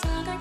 探